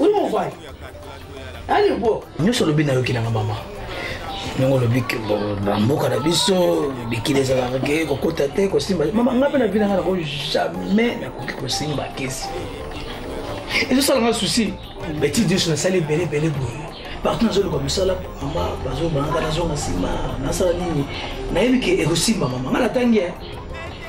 Oui, mon frère. Allez, bon. Nous sommes bien avec la maman. ndenge olobi bamboka na biso bikili ezalaka ke kokota te kosimba mama ngai mpe na vi nanga nako jamais nakoki kosimba kesi ezosala nga susi beti nyonso nasali ebele ebele boye partout nazoluka mosala mama bazobanga nazonga nsima nasala nini nayebi ke ekosimba mama ngai natangi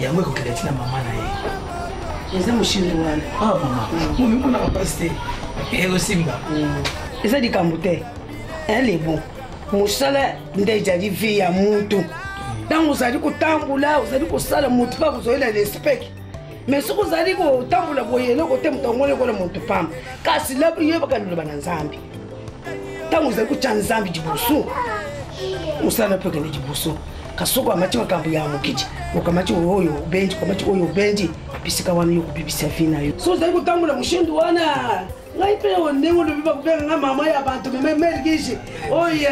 yango ekokende ntina mama na ye eza moshindu wana ah, mama momi mpona bapasi te ekosimba mm. eza likambo te elebo mosala nde ezali vi ya mutu ntango ozali kotambola ozali kosala motu mpe akozoyela respect me soki ozali kotambola boye eloko te moto yango olekola motu pamba kasi labi yebaka liloba na nzambe ntango ozali kotya nzambe liboso mosala mpe okende liboso kasi soko amati makambo ya mokili okamati oyo obendi okamati oyo obendi bisika wana yo kobebisa vi na yo so ozali kotambola moshendu wana ngai mpe yango ndenge olobi bakobenga ngai mama ya bato meme mergige oye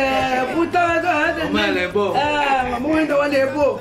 butamamoenda wa lebo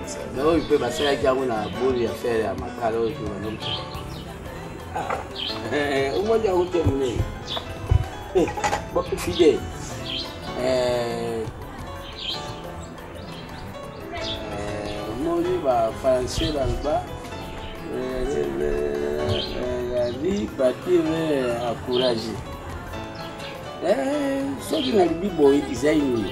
na oyo mpe basalaki yango na bolu ya fere ya makala oyo omoni yango te monene fide omoni bafrançais baloba yali batire akourage soki nalibi boye ezali nini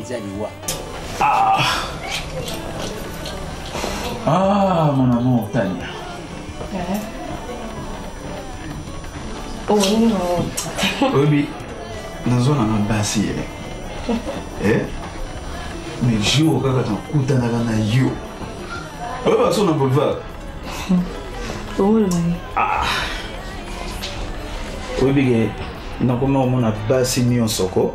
eza liwa ah. ah, mon amour tania eh? oh, oyebi nazo na mabasi ye eh? mais jour kaka nakutanaka na yo oyo baso na boulevard ah. oyebi ke nakoma komona basi nyonso ko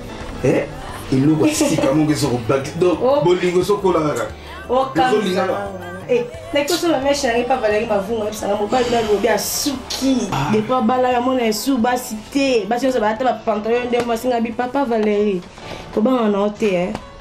eh eloko sika moko ezo kobaki donc oh. bolingo ezo kola kaka okamisa eh, nakoki osala meshe na ngai mpa valaki mavunga yebisanga mobali na lobi asuki ah. depo abalaka mona esu basi te basi nyonso baata bapantalon nde mwasi ngai bi papa valerie kobanga na yo te eh.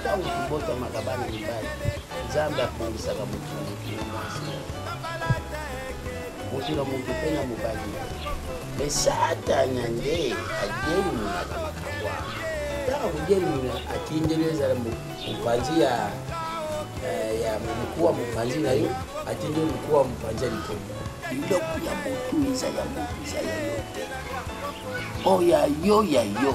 ntango tobotamaka bana mibali nzambe abongisaka moto na moto na mwasi moto na moto mpe na mobali na ye me satana nde agelimolaka makambo wana ntango akogelimola atindeli ezala mopanzi ya eh, ya mokuwa mopanzi na yo atindeli mokuwa mopanzi ya likolo biloko ya motu eza ya motu eza ya yo te oyo ya yo ya yo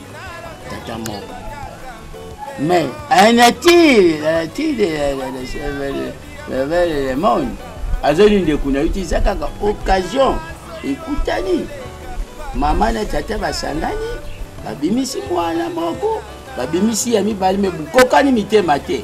tata moko mais anatile anatile le monde azali ndeko na yo te eza kaka occasion ekutani mama na tata basangani babimisi mwana moko babimisi ya mibale me bokokani mitema te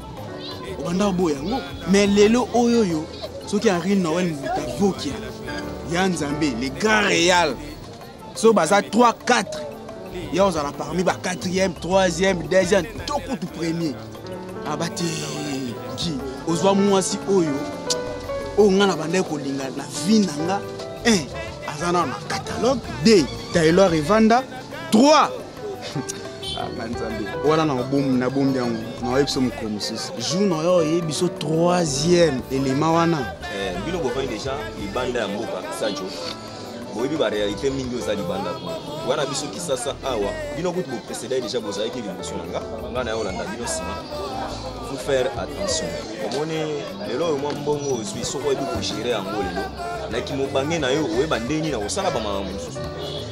obanda oboya yango mais lelo oyo yo soki henri noel mbuta vokia ya nzambe le grand real so baza 3 4 ya ozala parmi ba 4e 3e 2e to kutu premier abati ah, gi ozwa mwasi oyo oyo ngai na bandaki kolinga na vi na nga 1 aza nano na catalogue 2 taylor evanda 3 aka nzambe wana na bombi yango naoyebi biso mokolo mosusu jour na yo oyebi biso troisième elema wana eh, bino bofai déjà libanda ya mboka sajo boyebi baréalité mingi oza libanda wana biso kisasa awa bino kutu bopreseda déjà bozalaki liboso na nga nga na yo olanda bino nsima faut faire attention omoni lelo oyo mwa mbongo ozwi soki oyebi kogere yango lelo na kimobange na yo oyeba ndenge na kosala bamakambo mosusu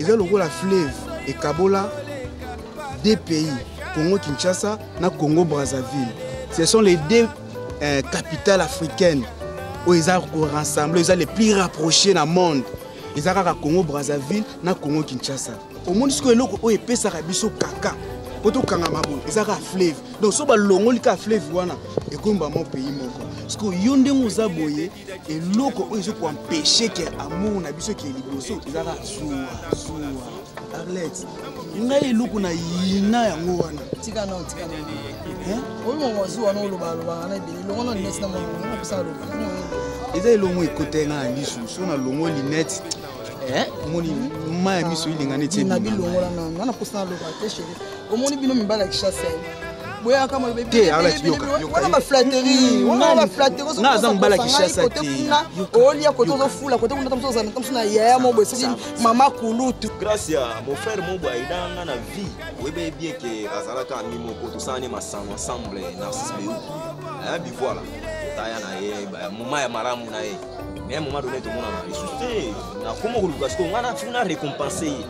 eza lokola fleuve ekabola deux pays congo kinshasa na congo brazzaville ce sont les deux euh, capitales africaines oyo eza korassembler eza les plus rapproché na monde eza kaka congo brazzaville na congo kinshasa omoni sikoyo eloko oyo epesaka biso kaka mpo tokangama boye eza kaka fleuve donc so balongoli kaka fleuve wana ekomi bamo pays moko sikoyo yo ndenge oza boye eloko oyo ezo koempeshe ke amour na biso ekee liboso ezaka zuwa zuwa arlete ngai eloko na yina yango wana tika na tika na oyo moko zuwa na oloba alobaka na ebele elongo na linesi na mwana okosa aloba eza elongo ekote nga na lisu so na longo linete omoni mai ya miso ilingani ti bilongola na nga na posa na loba te sheri omoni bino mibala kishasa boyaka wana baflaterie wana baflaterie aza mobala kishasa te olia kote ozofula kote kuna tamosu ozala tamosu na yaya mo boye soki mama kulutu grace ya mofrere mo boye ayida nga na vie oyebeye bien ke azalaka ami moko tosalani masano ensemble narcise beu bi voilà taya na ye moma ya malamu na ye mais moma done tomonana lisusu te nakoma koluka siko nga na récompense ye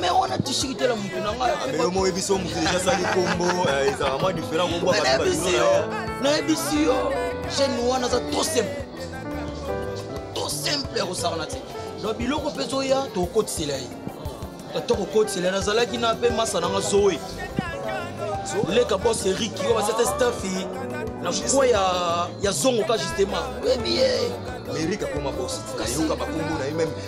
mais wana tisiki tela motu na ngaiyomoye biso motu deja sali kombo eh, ezalaka mwa différent kombonayebisi yo nayebisi yo jeune wana aza trop simple trop simple ya kosakana te na biloko mpe ezoya tokokotisela ye ata kokotisela ye nazalaki na mpe masa nanga zoe leka bos erik yo basete stafi na mkwa ya, ya zongo ka justement oyebi ye erik akoma bos ayoka bakombo na ye meme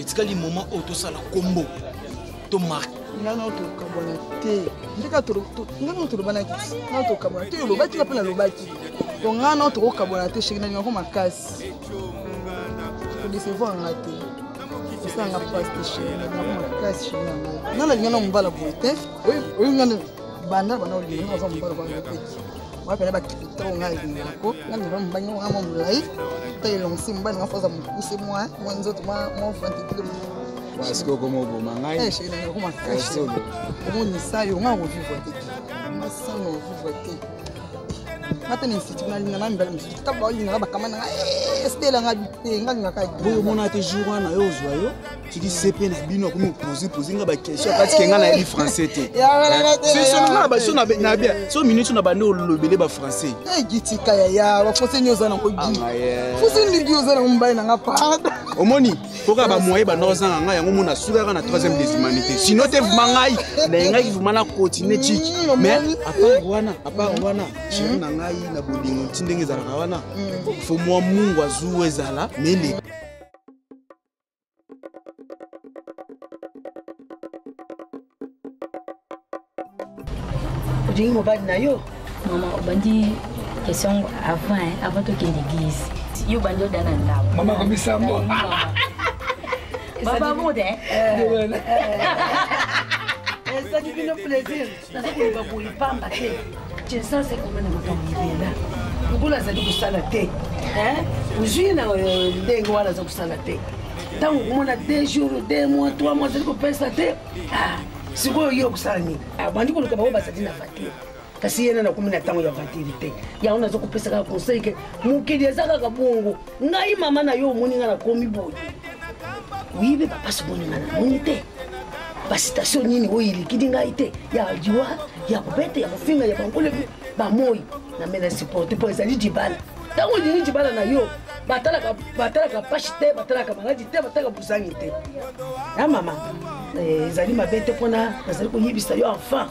etikali moment oyo tosala kombo to marke nga nao tokabwana te ndeka nga nao tolobanaki nao tokabwana te olobaki mpe nalobaki to nga nao tokokabwana te sheki nalinga ko makasi kodecevoir nga te osanga mpasi te sheki nalinga ko makasi sheki na nga nga nalinga na mobala boye te oyo nga banda bana olinga naza mobala bana te wana mpena bakitoko ngai alingaka ko nga mibala mobali moko mwa molai to elongisi mobali nga foza mokuse mwa mwa nzoto mwa mwa fantitile parceke okoma oboma ngai eh, sheri nanga okoma kashe omonisa yo nga kovivre te masano ovivre te ngata na institut nalinga na mibali mosusu kaka baolingaka bakama nanga eh, estelanga bite nga lingaka boyo omona te jour wana yo ozwa yo soki sepe na bino akomi opose pose nga baquestion parce ke nga nayebi français te so minute na bande olobele bafrançais egitika eh, yaya bafose ni oza nango gi ah, fosi ndigi oza nango mobali na nga pada omoni mpoka bamoye banda ozanga ngai yango mona sukaka na troisième des humanités sino te vrima ngai nayengaki vrima na continue ciki mm, mais apart wana apart mm. wana sheri mm. na ngai na bolingo nti ndenge ezalaka wana fo mwa mungu azuwa ezala mele olingi mobali na yo mama obandi question avant hein, avant tokende église yo obandi odana ndako mama komisambo baba mode hein? Eh, eh, eh. esali bino plaisir naza koloba boye pamba te jesus ekoma na makambo ebela lokola azali kosala te ozwi na euh, ndenge wana aza kosala te ntango okomona deux jours deux mois trois mois azali kopesa te ah, sikoyo yo okosala nini abandi ah, koluka bango bazali na vatire kasi ye nani akomi na ntango ya vatire te yango naza kopesa kaka conseil ke mokili eza kaka bongo ngai mama na yo omoni nga nakomi boye oyebi bapasi boni nga namoni te basitation nini oyo elikidi ngai te ya liwa ya kobete ya kofinga ya bankole bamoi na mena supporte mpo ezali dibala ntango olingi dibala na yo batalaka pashi te batalaka maladi te batalaka bozangi te ya mama eh, ezali mabe te mpona nazali koyebisa yo enfant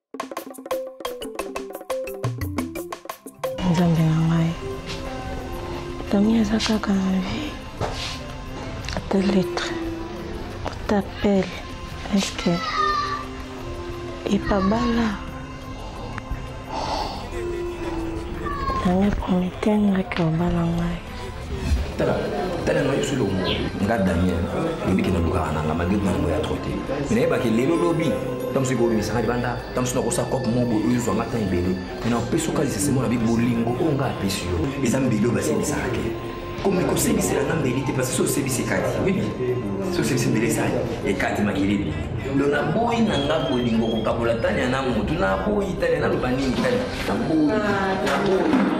nzambe na ngai tomi eza kaka na vie ata lettre ata appel eske epabala nanga prometengaki obala ngai tala tala ngai solo mo nga daniel lobi ke nalukaka nanga malgre na yango ya trop te me nayebake lelo lobi ntango soki obimisanga libanda ntango soki nakosa cope moko oyozwa nga ntan ebele me napesi okalisa semo na bi bolingo oyo nga apesi yo eza mbeli oyo baselisaka te komi kosebisela nga mbeli te parce soki osebisi ekati oui soki osebisi mbeli esali ekati makilibi lo naboyi na nga bolingo kokabola tania na motu naboyi tania naloba nini tania naboyi naboyi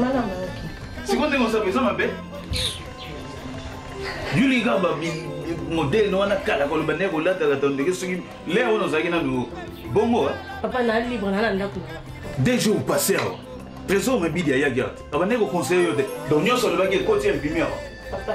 Mana mayoki. Siko ndenge osabu eza mabe? Yuli kaka ba modele na wana kala koloba ndenge kolatalata ndenge soki lea wana ozalaki nanu bongo. Papa na libre na na ndako. Deux jours passés awa. Trésor Mabidi ayaki awa. Abandaki kokonseye yo te. Donc nyonso olobaki ekoti ya mpimi awa. Papa.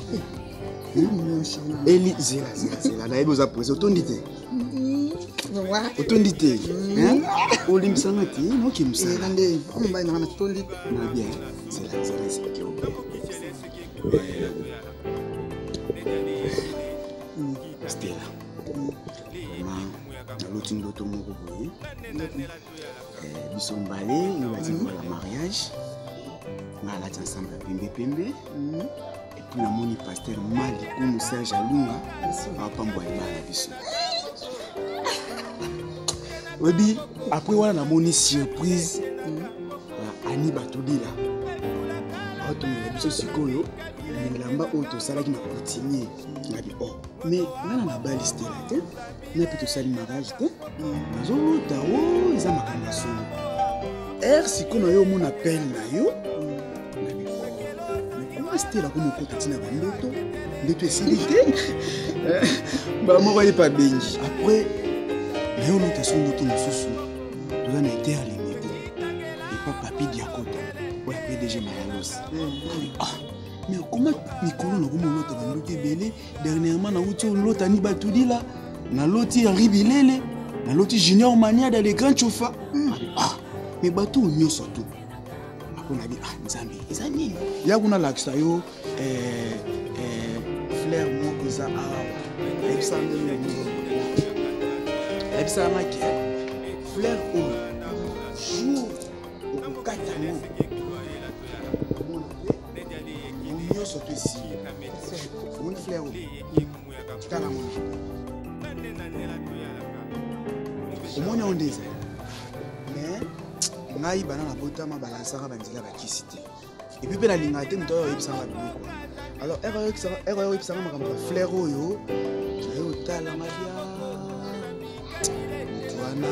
eli zela zela zela nayebi oza prese otondi te otondi te olimbisanga te noki mosala nde mobali nanga natondi na bien zela zela esepaki obe stela ma naloti ndoto moko boye eh, biso mbale yo olati lokola mhm. mariage nga alati ensemble ya pembe pembe mhm. epuis namoni paster mali kumu serge alunga apambwa libala na biso oyebi après wana namoni surprise mhm. ya ani batudila atomela biso sikoyo elamba oyo tosalaki na coutumier ngabi o oh. mais nana nabali stela te nga mpe tosali mariage te nazolota o oh, eza makambo ya solo ere sikoyo na yo omona pele na yo na bikoma stela komokota ntina bandoto ndoto esili te bamoko ye pa bengi après na yo olota so ndoto mosusu toza na etere limite epa papi diakota oyo apdg malalos mais okoma mikolo na komolota bandoto ebele dernièrement nauti olota ni batudila naloti henri bilele naloti junior maniada le grand chofa hmm. ah, me bato oyo nyonso tu nakonabi ah, nzambe eza nini ya kuna lakisa yo eh, eh, flaire moko eza awa ayebisa ayebisaka maki flaire oyo jour okokata yango nyonso to esili omoni fleur tala mona omoni yango nde ezali mais ngai bana nabotama balansaka banzela bakisi te epuis mpe nalingaka te moto oyo oyebisanga biloko alors ere oyo oyebisanga makambo ya fleur oyo naye otala ngai bia moto wana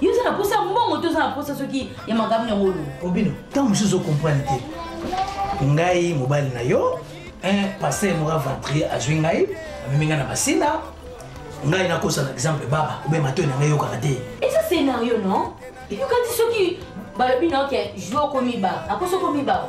yo oza na mposa ya mbongo to oza na mposa soki ya makambo yango olo obino ntango mosusu okomprane te ngai mobali na yo un pasteur moko aventrie azwi ngai amemi ngai na basina ngai nakosa na exemple baba obe matoi na ngai eyokaka te eza scénario non yokati soki balobi na oke jour okomi ba akosi okomi ba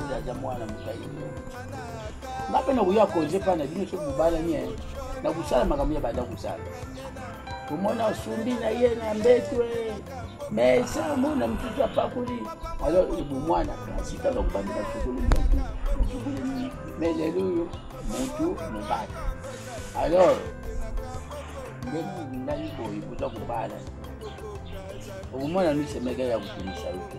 oyo aza mwana mokayi nga mpe nakoya konje mpa na bino soki bobalani eh. na kosala makambo ya banda kosala komona osumbi na ye na mbetwe mesa mona mosusu apakoli alors ebomwana kasi kaka kobanda basukuli motu basukuli nini me lelo oyo motu mobali alors ndenge olingaki boye boza kobala okomona misemeka ya kotungisa yo te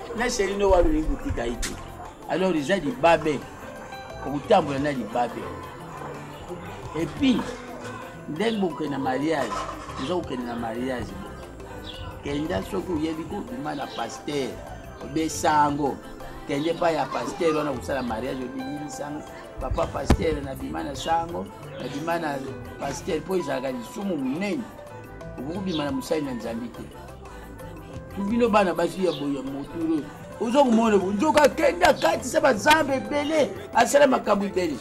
na sheri nde wana olingi kotika ye te alors eza libabe okotambola na libabe epuis ndenge bokokende na mariage eza kokende na mariage kenda soki oyebi kobima na paster obesango kende epai ya paster wana kosala mariage obibilisanga papa paster nabima na sango nabima na paster mpo ezalaka lisumu monene okokobima na mosali na nzambe te bino bana basi ya boye ya moturo oza komona bo nzoka akende akatisa bazambe ebele asala makambo ebele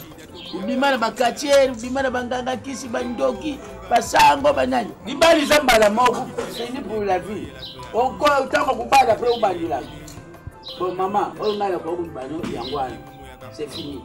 obima na bakatiere obima na banganga kisi bandoki basango banani libala eza mbala moko fini pour la vie okoya ntango kobala mpe obandelaka bo mama oyo ngai nakoki kobano yango wana c'est fini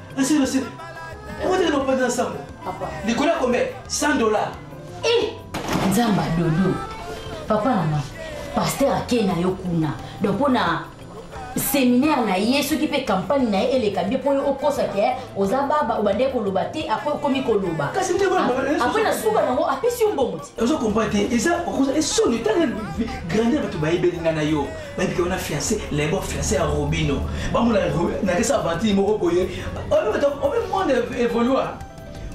Merci, merci. Comment t'es dans le ensemble Papa. Les couleurs combien 100 dollars. Eh Nzamba Dodo. Papa, maman. Pasteur Ake na yo kuna. Donc on a séminaire na ye soki mpe campagne na ye eleka bie mpo yo okosa ke oza baba obandaki koloba te apres okomi koloba apres na suka nango apesi yo mbongo te ozo comprendre te eza esoni ntango grandeur bato bayebeli ngai na yo bayebika wana fiancé lebo fiancé ya robino bamona nakesa aventure moko boye obe monde évolua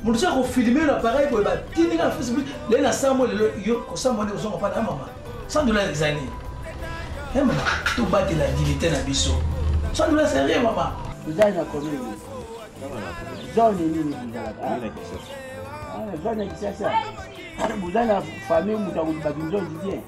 moto so akofilme na pareil boye batindi nga na facebook le na sambo lelo yo kosamba nde kozonga mpa na mama sans dola ezali e mama tobatela dignité na biso sans dola serie mama ozali na komini zone nini bozalaka zone ya kisasa bozali na famille moto akobaki nzozi bien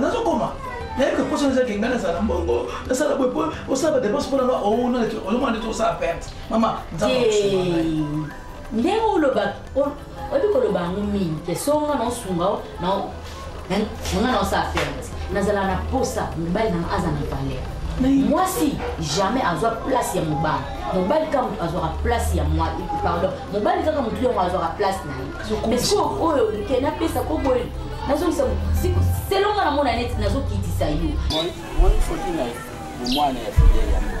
nazokoma nayebi koposa naza kenga nazala mbongo nasala boye po osala badepense mpo nanga ouna ozomona nde tosala perte mama ndenge oloba oyebi koloba yango mingi te songa naosunga Hein? Mwana na osa affaire. Nazala na posa mobali na aza na valeur. Mwasi jamais azwa place ya mobali. Mobali kaka moto azwaka place ya mwa pardon. Mobali kaka moto yango azwaka place na ye. Mais sio oyo ke na pesa ko boye. Nazongisa siku selon nga namona neti nazokitisa yo. Moi, moi, faut que na mwana ya fidèle.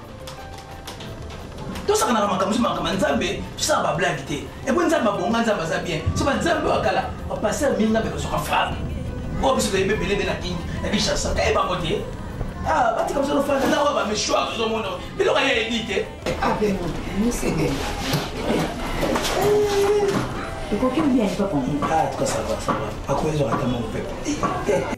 tosakanaka makambo so makambo nzambe tosala bablage te epo nzambe abonga nzambe aza bien so banzambe oyo akala bapaster mingi nzambe ekosoka frage oyo biso toyebi ebele nde na king na kinshasa kaye bango te ah, batika biso tofanda na oyo bameshwar tozomona biloko ya ebi te ekoki obi ayepa kongo ah, tuka sava sava akoyezwaka ata mongo pepe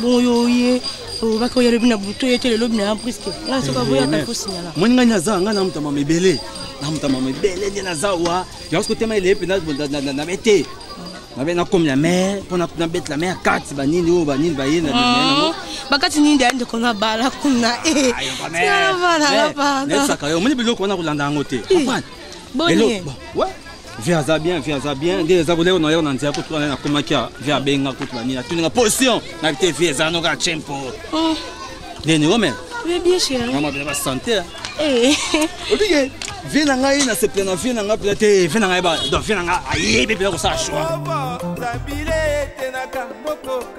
boyo ye olobaki oya lobi na butu ye te lelobi na ya priske nga soki aboyaka fo signala moni ngai naza ngai namutama mebele namutama mebele nde naza wa yango soki otema eleye mpenza nabe te nabe nakomi na mer mpo nabeti na mer ya kati banini oyo banini baye na ah, bakati nini deya ndeko na bala kuna eesaka eh. yo omoni biloko wana kolanda yango te eh. boni via aza bien via aza bien nde eza koleko na leko na nzela kutu wana nakomaki a via abenga kutu banini atuninga position na bite via eza noka chempo oh. nini omela mamabela basante obike vie na ngai na sepela na vie na ngai mpenza te vie na ngai don vie na ngai ayebi mpenza kosala choix